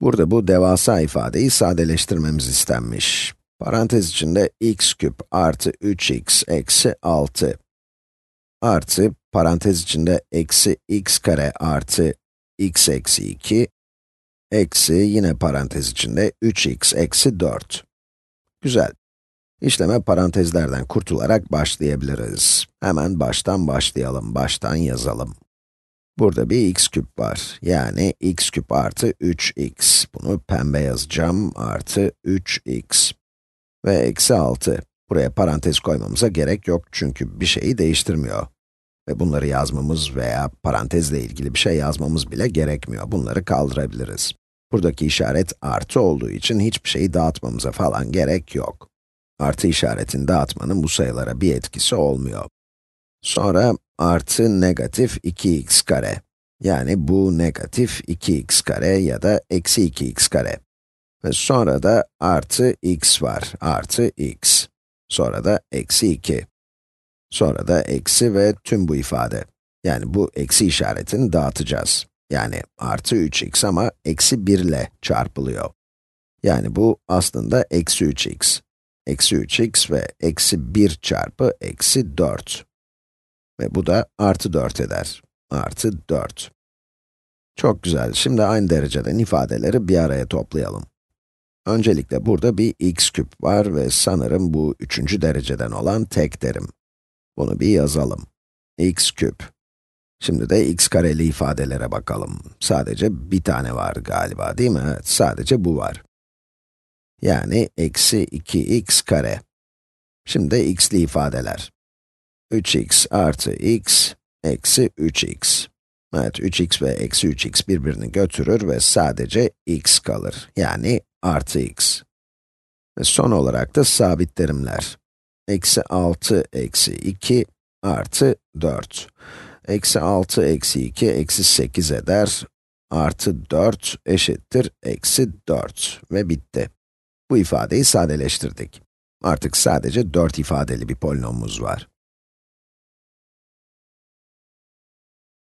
Burada bu devasa ifadeyi sadeleştirmemiz istenmiş. Parantez içinde x küp artı 3x eksi 6 artı parantez içinde eksi x kare artı x eksi 2 eksi yine parantez içinde 3x eksi 4. Güzel. İşleme parantezlerden kurtularak başlayabiliriz. Hemen baştan başlayalım, baştan yazalım. Burada bir x küp var. Yani x küp artı 3x. Bunu pembe yazacağım. Artı 3x. Ve eksi 6. Buraya parantez koymamıza gerek yok çünkü bir şeyi değiştirmiyor. Ve bunları yazmamız veya parantezle ilgili bir şey yazmamız bile gerekmiyor. Bunları kaldırabiliriz. Buradaki işaret artı olduğu için hiçbir şeyi dağıtmamıza falan gerek yok. Artı işaretini dağıtmanın bu sayılara bir etkisi olmuyor. Sonra artı negatif 2x kare. Yani bu negatif 2x kare ya da eksi 2x kare. Ve sonra da artı x var, artı x. Sonra da eksi 2. Sonra da eksi ve tüm bu ifade. Yani bu eksi işaretini dağıtacağız. Yani artı 3x ama eksi 1 ile çarpılıyor. Yani bu aslında eksi 3x. Eksi 3x ve eksi 1 çarpı eksi 4. Ve bu da artı 4 eder. Artı 4. Çok güzel. Şimdi aynı dereceden ifadeleri bir araya toplayalım. Öncelikle burada bir x küp var ve sanırım bu üçüncü dereceden olan tek terim. Bunu bir yazalım. x küp. Şimdi de x kareli ifadelere bakalım. Sadece bir tane var galiba değil mi? Evet, sadece bu var. Yani eksi 2x kare. Şimdi de x'li ifadeler. 3x artı x, eksi 3x. Evet, 3x ve eksi 3x birbirini götürür ve sadece x kalır. Yani artı x. Ve son olarak da sabit terimler. Eksi 6, eksi 2, artı 4. Eksi 6, eksi 2, eksi 8 eder. Artı 4 eşittir eksi 4 ve bitti. Bu ifadeyi sadeleştirdik. Artık sadece 4 ifadeli bir polinomumuz var.